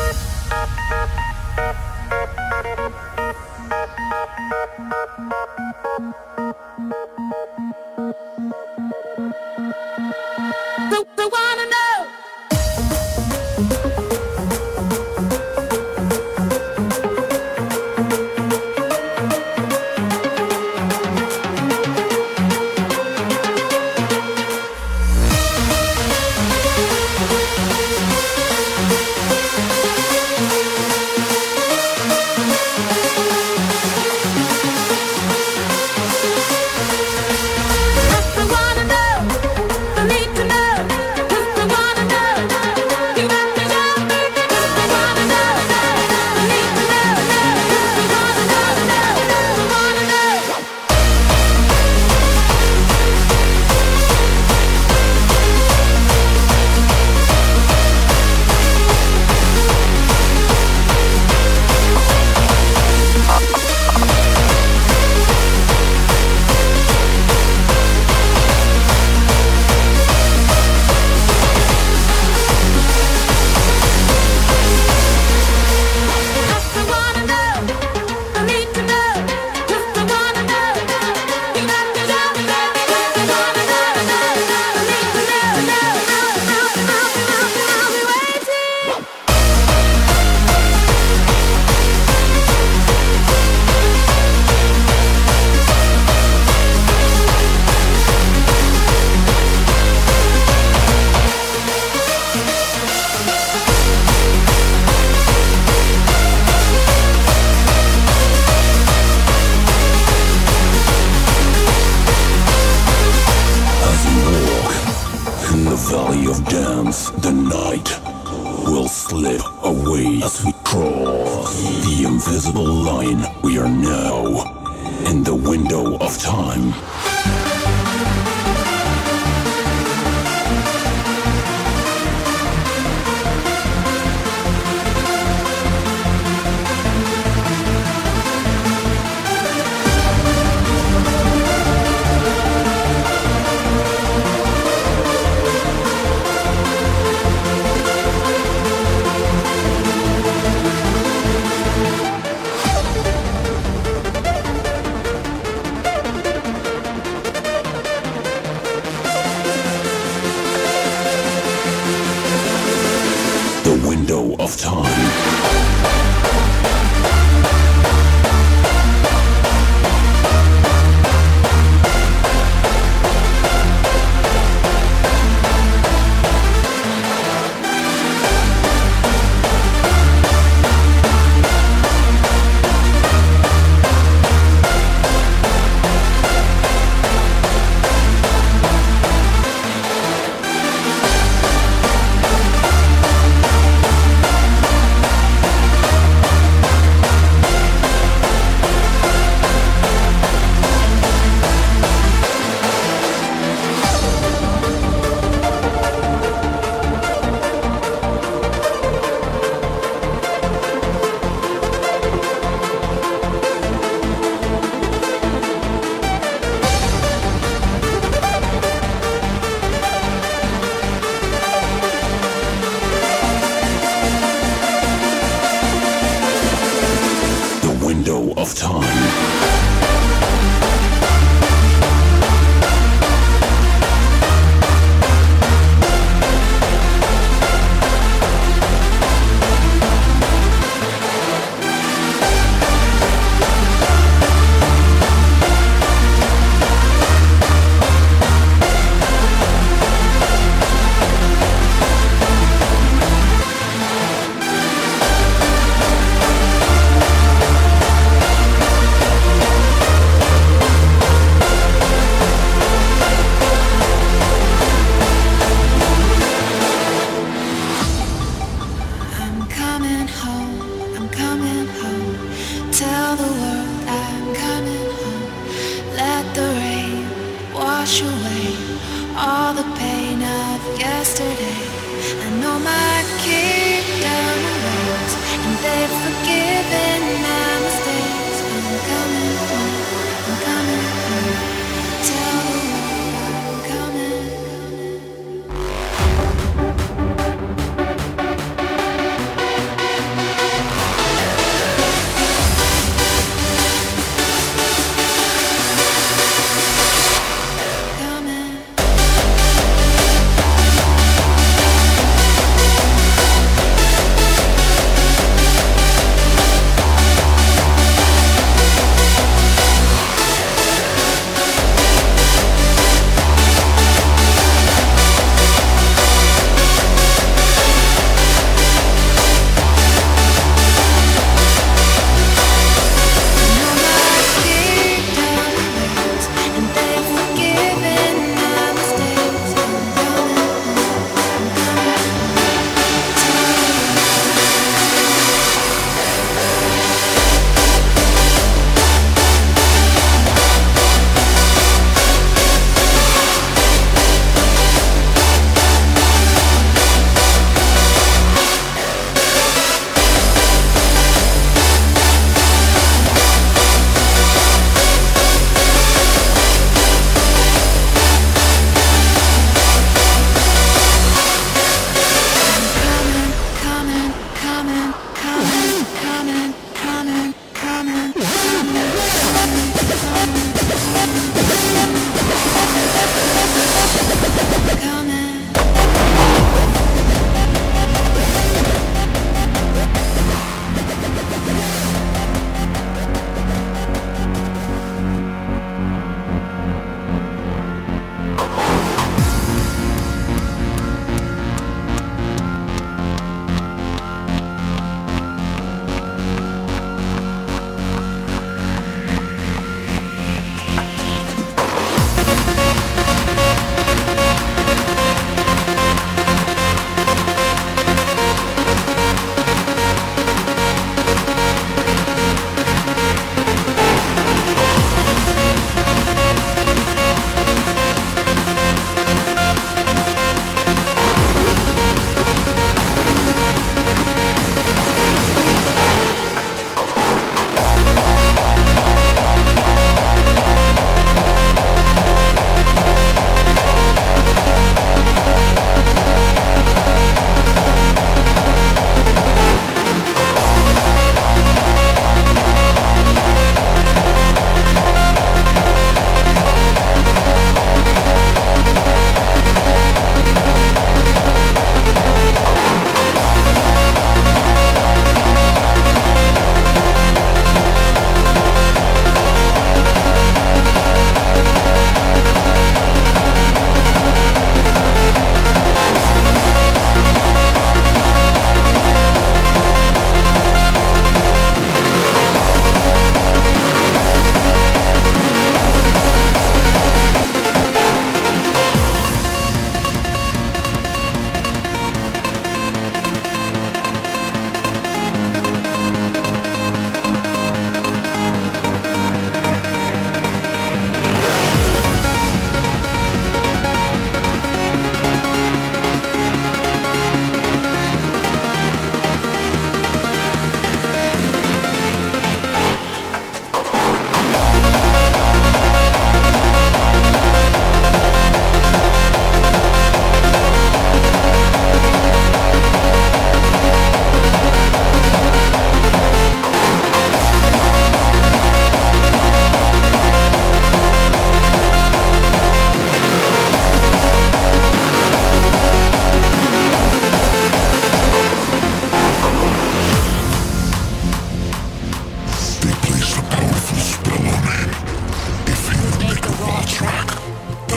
Thank you. slip away as we cross the invisible line. We are now in the window of time.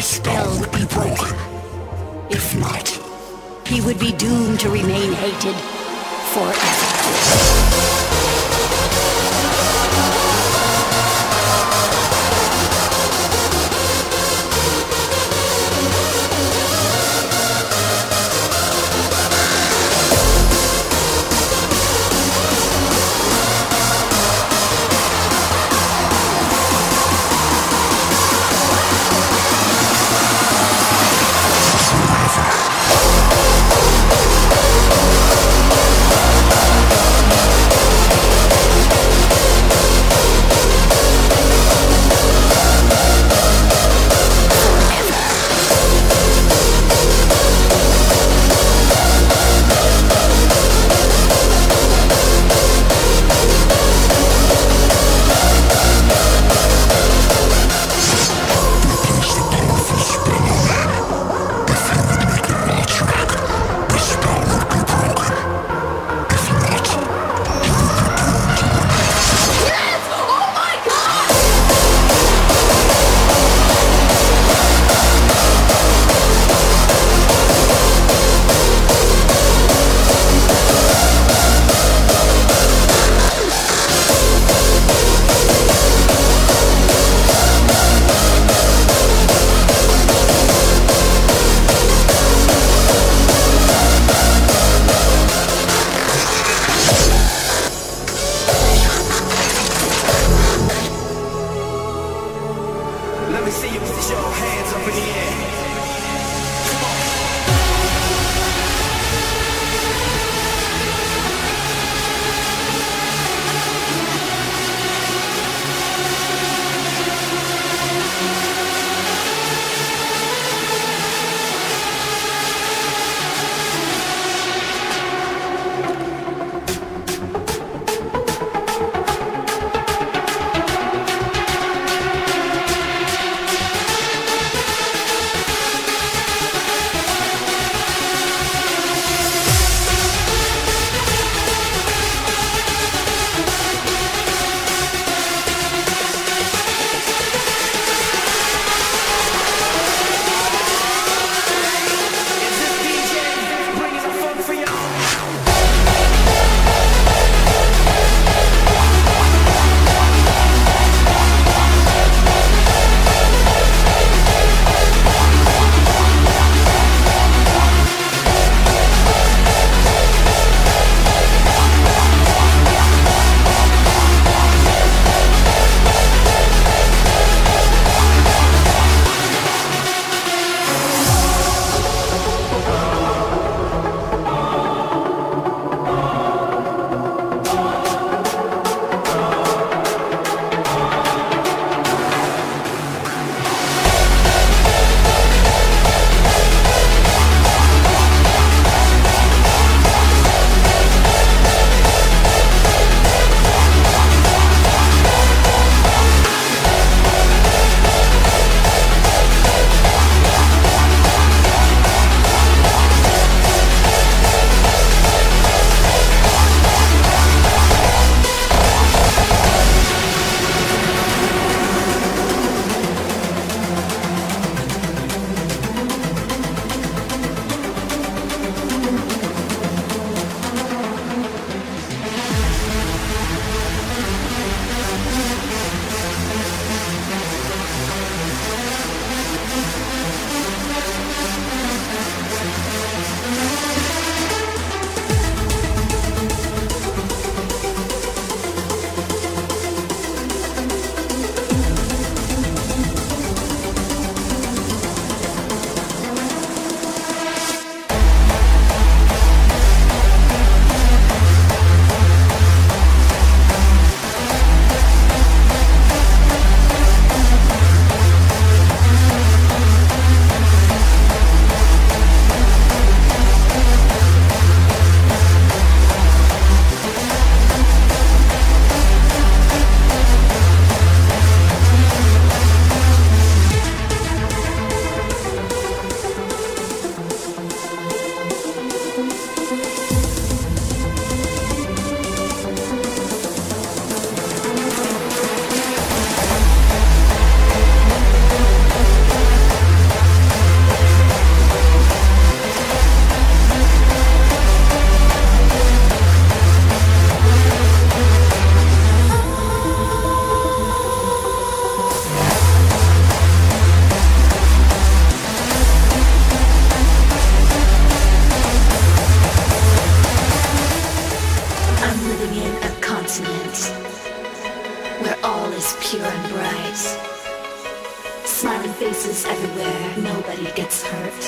spell would be broken. If not, he would be doomed to remain hated forever.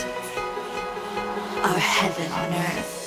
Our heaven on earth.